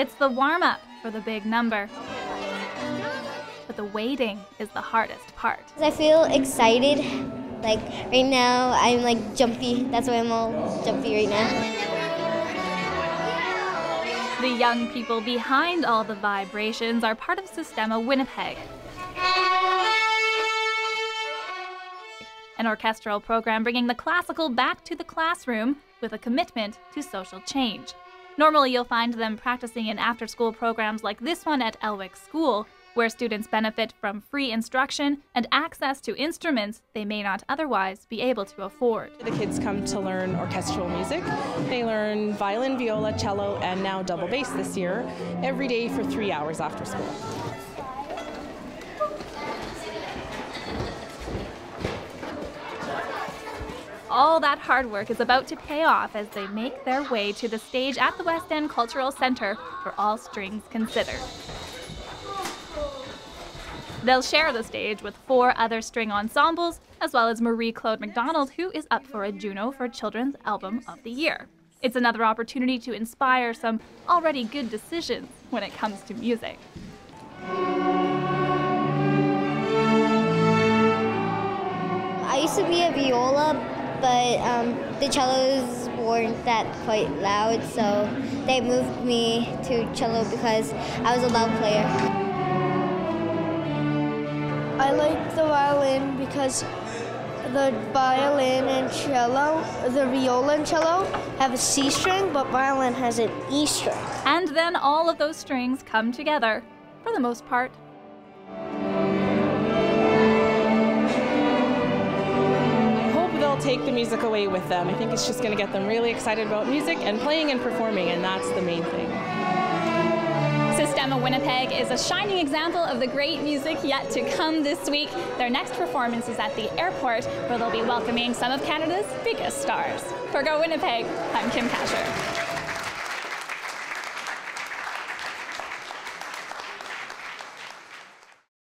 It's the warm up for the big number. But the waiting is the hardest part. I feel excited. Like right now, I'm like jumpy. That's why I'm all jumpy right now. The young people behind all the vibrations are part of Sistema Winnipeg, an orchestral program bringing the classical back to the classroom with a commitment to social change. Normally, you'll find them practicing in after school programs like this one at Elwick School, where students benefit from free instruction and access to instruments they may not otherwise be able to afford. The kids come to learn orchestral music. They learn violin, viola, cello, and now double bass this year, every day for three hours after school. All that hard work is about to pay off as they make their way to the stage at the West End Cultural Centre for All Strings Considered. They'll share the stage with four other string ensembles, as well as Marie Claude McDonald, who is up for a Juno for Children's Album of the Year. It's another opportunity to inspire some already good decisions when it comes to music. I used to be a viola, but um, the cellos weren't that quite loud, so they moved me to cello because I was a loud player. I like the violin because the violin and cello, the viola and cello have a C string, but violin has an E string. And then all of those strings come together, for the most part. Take the music away with them. I think it's just going to get them really excited about music and playing and performing, and that's the main thing. Sistema Winnipeg is a shining example of the great music yet to come this week. Their next performance is at the airport, where they'll be welcoming some of Canada's biggest stars. For Go Winnipeg, I'm Kim Kasher.